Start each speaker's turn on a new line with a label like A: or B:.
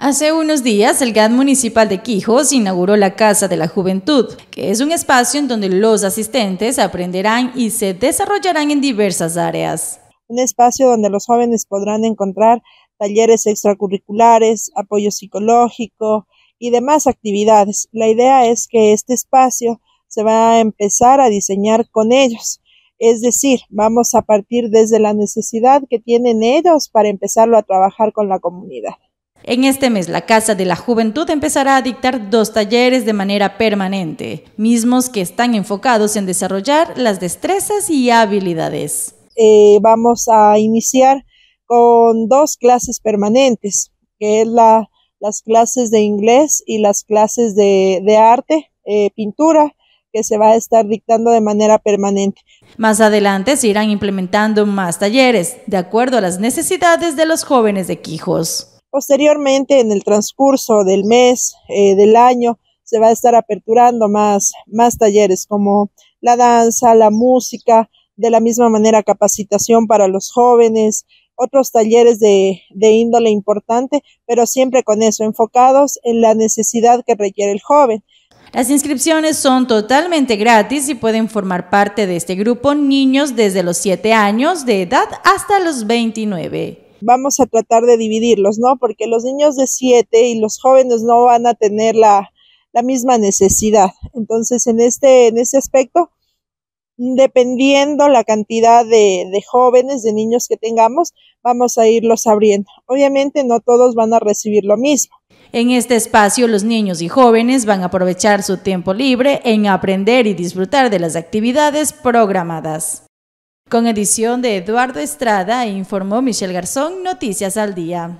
A: Hace unos días, el GAD municipal de Quijos inauguró la Casa de la Juventud, que es un espacio en donde los asistentes aprenderán y se desarrollarán en diversas áreas.
B: Un espacio donde los jóvenes podrán encontrar talleres extracurriculares, apoyo psicológico y demás actividades. La idea es que este espacio se va a empezar a diseñar con ellos. Es decir, vamos a partir desde la necesidad que tienen ellos para empezarlo a trabajar con la comunidad.
A: En este mes, la Casa de la Juventud empezará a dictar dos talleres de manera permanente, mismos que están enfocados en desarrollar las destrezas y habilidades.
B: Eh, vamos a iniciar con dos clases permanentes, que es la, las clases de inglés y las clases de, arte, eh, pintura, que se va a estar dictando de manera permanente.
A: Más adelante se irán implementando más talleres, de acuerdo a las necesidades de los jóvenes de Quijos.
B: Posteriormente, en el transcurso del mes, eh, del año, se va a estar aperturando más, más talleres como la danza, la música, de la misma manera capacitación para los jóvenes, otros talleres de, de, índole importante, pero siempre con eso, enfocados en la necesidad que requiere el joven.
A: Las inscripciones son totalmente gratis y pueden formar parte de este grupo niños desde los 7 años de edad hasta los 29
B: vamos a tratar de dividirlos, ¿no? Porque los niños de 7 y los jóvenes no van a tener la, la misma necesidad. Entonces, en este, en este aspecto, dependiendo la cantidad de, de, jóvenes, de niños que tengamos, vamos a irlos abriendo. Obviamente no todos van a recibir lo mismo.
A: En este espacio, los niños y jóvenes van a aprovechar su tiempo libre en aprender y disfrutar de las actividades programadas. Con edición de Eduardo Estrada, informó Michelle Garzón, Noticias al Día.